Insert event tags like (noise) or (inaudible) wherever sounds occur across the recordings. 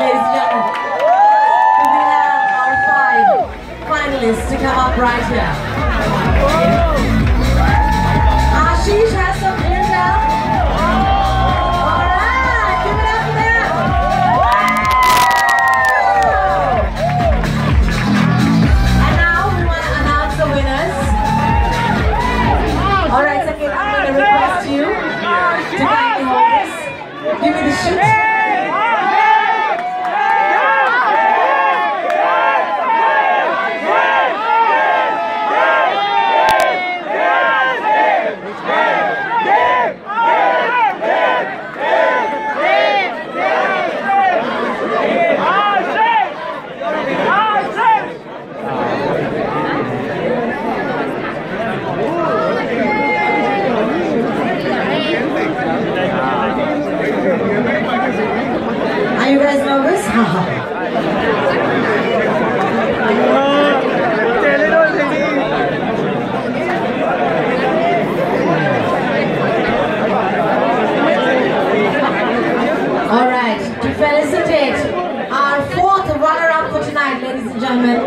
Ladies and gentlemen, we have our five finalists to come up right here. Ashish has some intel. Alright, to request you to. Give me the shoot. Are you guys nervous? All right, to felicitate our fourth runner-up for tonight, ladies and gentlemen.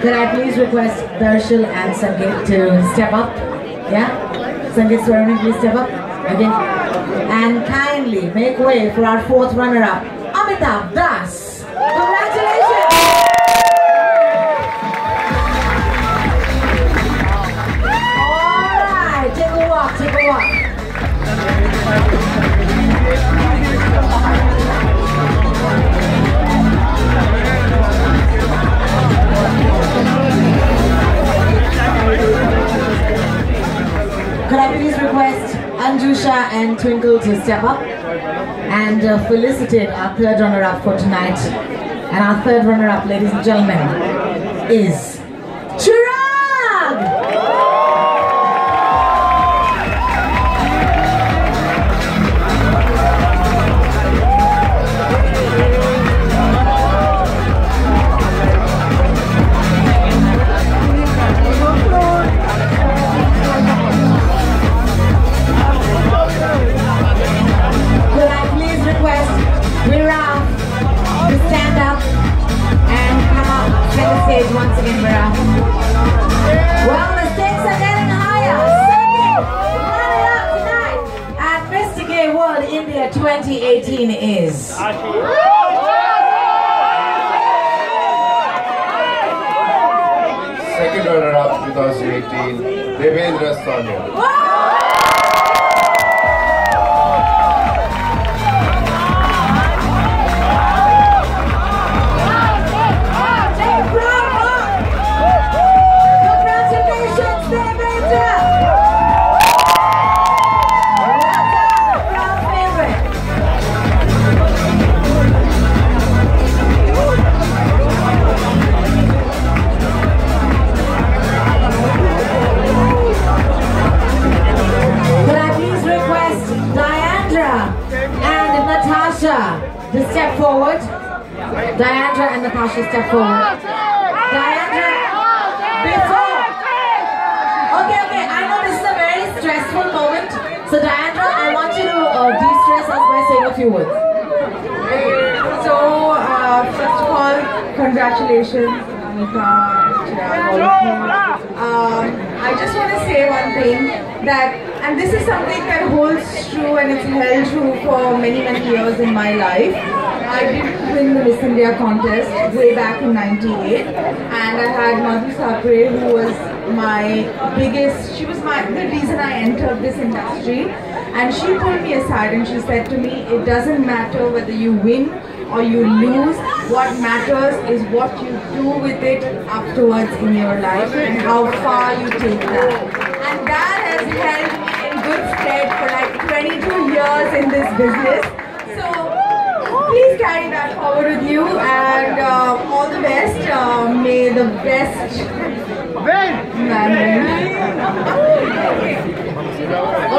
Could I please request Darshil and Sangeet to step up? Yeah? Sangeet Swaramani, please step up. Okay. And kindly make way for our fourth runner-up, Amitabh Das. Could I please request Anjusha and Twinkle to step up and uh, felicitate our third runner-up for tonight. And our third runner-up, ladies and gentlemen, is again, Well, the stakes are getting higher. Second runner-up tonight at Mr. Gay World India 2018 is... Second runner-up 2018, Devendra Sonia. Forward? Diandra and Natasha step forward. Diandra, before. Okay, okay, I know this is a very stressful moment. So Diandra, I want you to uh, de-stress us by saying a few words. So, uh, first of all, congratulations, Anita, Chirag. Um, I just want to say one thing that, and this is something that holds true and it's held true for many, many years in my life. I didn't win the Miss India contest way back in 98 and I had Madhu Sapre who was my biggest, she was my, the reason I entered this industry and she pulled me aside and she said to me, it doesn't matter whether you win or you lose, what matters is what you do with it afterwards in your life and how far you take that. And that has held me in good stead for like 22 years in this business. So please carry that forward with you and uh, all the best. Uh, may the best man win. (laughs) All right.